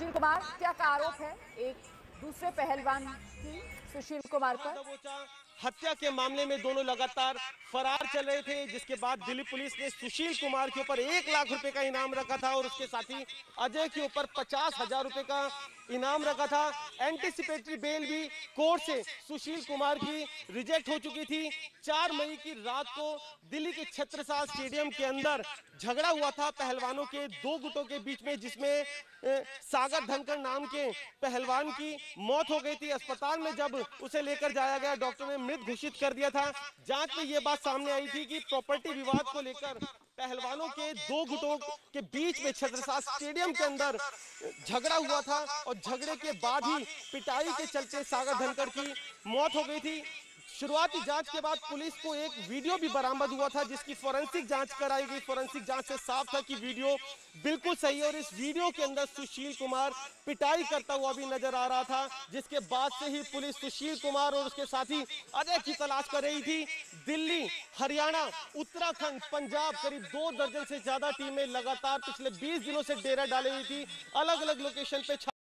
सुशील कुमार क्या का आरोप है? एक दूसरे पहलवान की सुशील कुमार पर। हत्या के मामले में दोनों लगातार फरार चल रहे थे, जिसके बाद दिल्ली पुलिस ने सुशील कुमार के ऊपर एक लाख रुपए का इनाम रखा था और उसके साथी अजय के ऊपर पचास हज़ार रुपए का इनाम रखा था। एंटिसिपेटरी बेल भी कोर्ट से सुशील कुमार की रिजेक्ट हो चुकी थी। चार मई की रात को दिल्ली के छत्रसाल स्टेडियम के अंदर झगड़ा हुआ था पहलवानों के दो गुटों के बीच में, जिसमें सागर धनखड़ नाम के पहलवान की मौत हो गई थी। अस्पताल में जब उसे लेकर जाया गया, डॉक्टर ने मृत घोषित कर दिया था। जाँच में ये बात सामने आई थी कि प्रॉपर्टी विवाद को लेकर पहलवानों के दो गुटों के बीच में छत्रसा स्टेडियम के अंदर झगड़ा हुआ था और झगड़े के बाद ही पिटाई के चलते सागर धनकर की मौत हो गई थी। शुरुआती जाँच के बाद पुलिस को एक वीडियो भी बरामद हुआ था, जिसकी फोरेंसिक जाँच कराई गई। फोरेंसिक जाँच से साफ़ था कि वीडियो बिल्कुल सही है और इस वीडियो के अंदर सुशील कुमार पिटाई करता हुआ भी नज़र आ रहा था, जिसके बाद से ही पुलिस सुशील कुमार और उसके साथी अजय की तलाश कर रही थी। दिल्ली, हरियाणा, उत्तराखंड, पंजाब, करीब दो दर्जन से ज़्यादा टीमें लगातार पिछले 20 दिनों से डेरा डाली हुई थी। अलग अलग लोकेशन पे